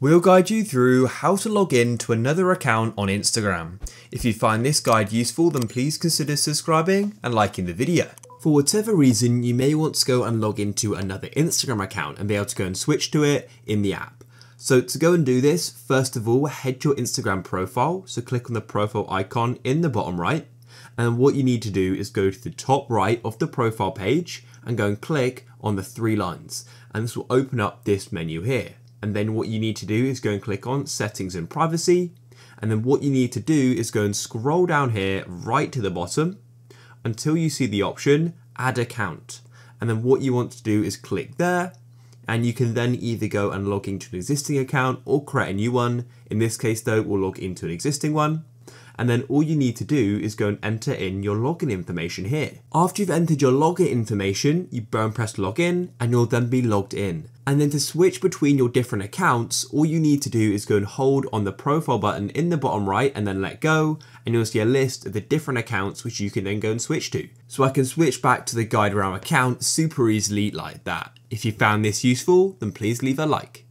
We'll guide you through how to log in to another account on Instagram. If you find this guide useful then please consider subscribing and liking the video. For whatever reason you may want to go and log into another Instagram account and be able to go and switch to it in the app. So to go and do this, first of all head to your Instagram profile, so click on the profile icon in the bottom right and what you need to do is go to the top right of the profile page and go and click on the three lines and this will open up this menu here and then what you need to do is go and click on settings and privacy. And then what you need to do is go and scroll down here right to the bottom until you see the option add account. And then what you want to do is click there. And you can then either go and log into an existing account or create a new one. In this case though we'll log into an existing one and then all you need to do is go and enter in your login information here. After you've entered your login information, you burn press login and you'll then be logged in. And then to switch between your different accounts, all you need to do is go and hold on the profile button in the bottom right and then let go and you'll see a list of the different accounts which you can then go and switch to. So I can switch back to the Guide account super easily like that. If you found this useful, then please leave a like.